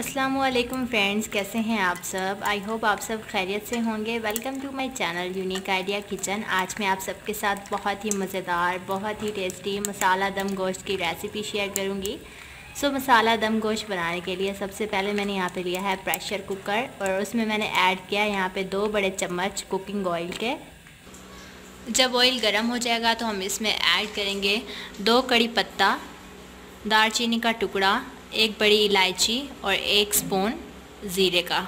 Aslam friends कैसे हैं आप सब? आई होप आप सब खैरियत से होंगे। Welcome to my channel unique idea kitchen आज मैं आप सबके साथ बहुत ही मज़ेदार बहुत ही टेस्टी मसाला दम गोश्त की रेसिपी शेयर करूँगी। सो so, मसाला दम गोश्त बनाने के लिए सबसे पहले मैंने यहाँ पे लिया है प्रेशर कुकर और उसमें मैंने ऐड किया यहाँ पे दो बड़े चम्मच कुकिंग ऑयल के। जब ऑयल गर्म हो जाएगा तो हम इसमें ऐड करेंगे दो कड़ी पत्ता दालचीनी का टुकड़ा एक बड़ी इलायची और एक स्पून ज़ीरे का।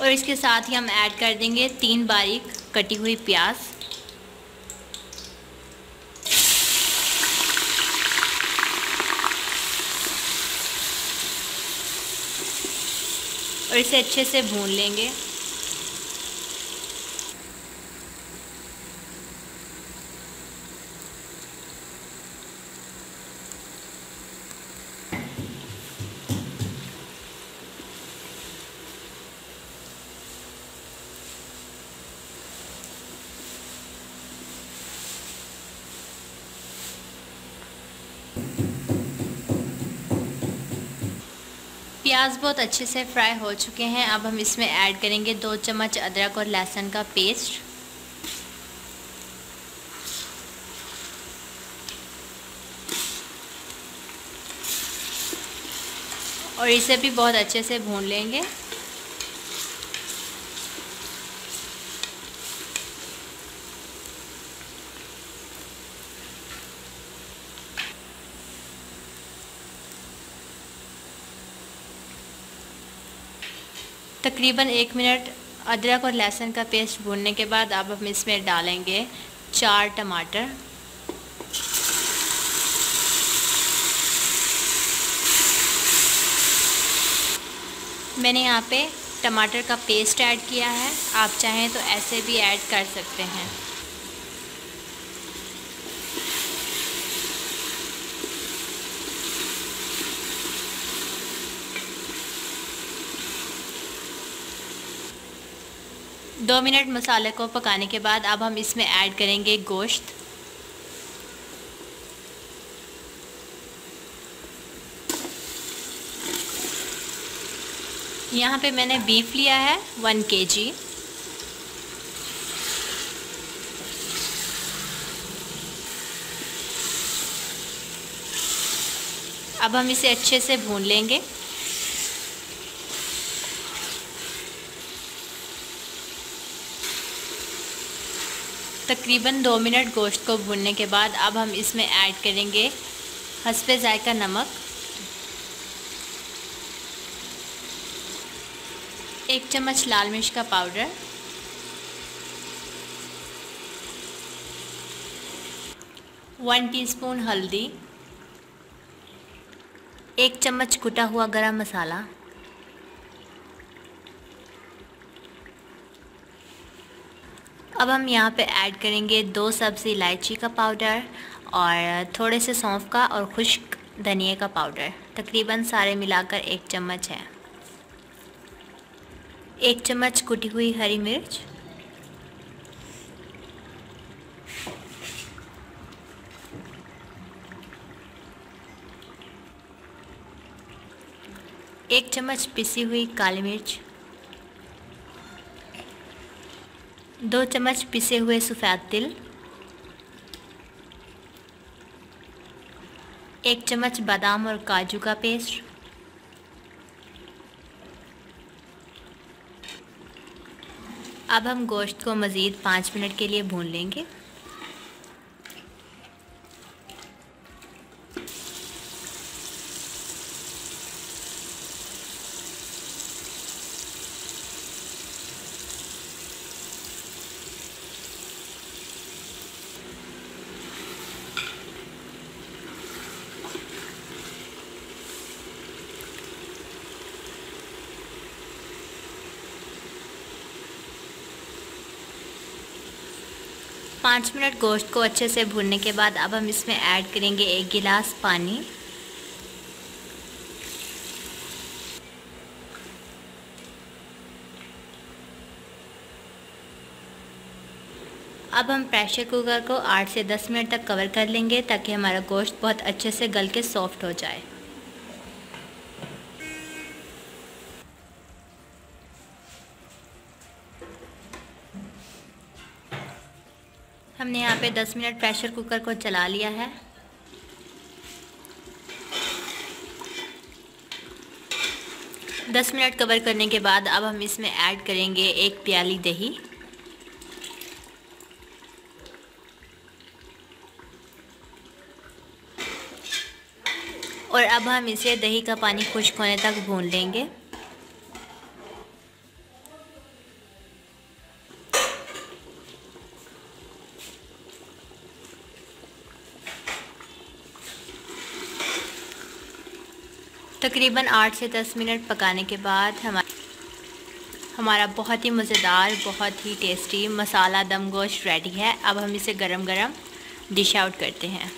और इसके साथ ही हम ऐड कर देंगे तीन बारीक कटी हुई प्याज। और इसे अच्छे से भून लेंगे। प्याज बहुत अच्छे से फ्राई हो चुके हैं। अब हम इसमें ऐड करेंगे दो चम्मच अदरक और लहसुन का पेस्ट। और इसे भी बहुत अच्छे से भून लेंगे। तकरीबन एक मिनट अदरक और लहसुन का पेस्ट भूनने के बाद अब हम इसमें डालेंगे चार टमाटर। मैंने यहाँ पे टमाटर का पेस्ट ऐड किया है। आप चाहें तो ऐसे भी ऐड कर सकते हैं। दो मिनट मसाले को पकाने के बाद अब हम इसमें ऐड करेंगे गोश्त। यहाँ पे मैंने बीफ लिया है, वन के जी अब हम इसे अच्छे से भून लेंगे। तकरीबन दो मिनट गोश्त को भूनने के बाद अब हम इसमें ऐड करेंगे हंसपे जायका नमक। एक चम्मच लाल मिर्च का पाउडर। वन टीस्पून हल्दी। एक चम्मच कुटा हुआ गरम मसाला। अब हम यहाँ पे ऐड करेंगे दो सब्ज़ी, इलायची का पाउडर और थोड़े से सौंफ का और खुश्क धनिए का पाउडर तकरीबन सारे मिलाकर एक चम्मच है। एक चम्मच कुटी हुई हरी मिर्च। एक चम्मच पिसी हुई काली मिर्च। दो चम्मच पिसे हुए सफ़ेद तिल, एक चम्मच बादाम और काजू का पेस्ट, अब हम गोश्त को मज़ीद पाँच मिनट के लिए भून लेंगे। पाँच मिनट गोश्त को अच्छे से भूनने के बाद अब हम इसमें ऐड करेंगे एक गिलास पानी। अब हम प्रेशर कुकर को 8 से 10 मिनट तक कवर कर लेंगे ताकि हमारा गोश्त बहुत अच्छे से गल के सॉफ्ट हो जाए। हमने यहाँ पे 10 मिनट प्रेशर कुकर को चला लिया है। दस मिनट कवर करने के बाद अब हम इसमें ऐड करेंगे एक प्याली दही। और अब हम इसे दही का पानी खुश्क होने तक भून लेंगे। तकरीबन आठ से दस मिनट पकाने के बाद हम, हमारा बहुत ही मज़ेदार, बहुत ही टेस्टी मसाला दम गोश्त रेडी है। अब हम इसे गरम गरम डिश आउट करते हैं।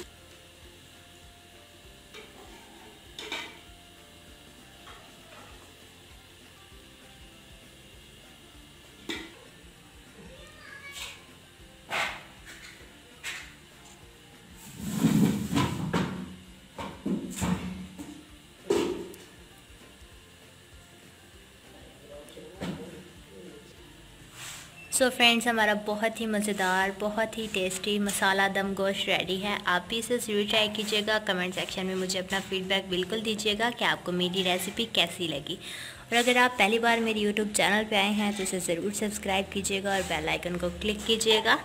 सो so फ्रेंड्स हमारा बहुत ही मज़ेदार, बहुत ही टेस्टी मसाला दम गोश्त रेडी है। आप भी इसे ज़रूर ट्राई कीजिएगा। कमेंट सेक्शन में मुझे अपना फीडबैक बिल्कुल दीजिएगा कि आपको मेरी रेसिपी कैसी लगी। और अगर आप पहली बार मेरे यूट्यूब चैनल पे आए हैं तो इसे ज़रूर सब्सक्राइब कीजिएगा और बेल आइकन को क्लिक कीजिएगा।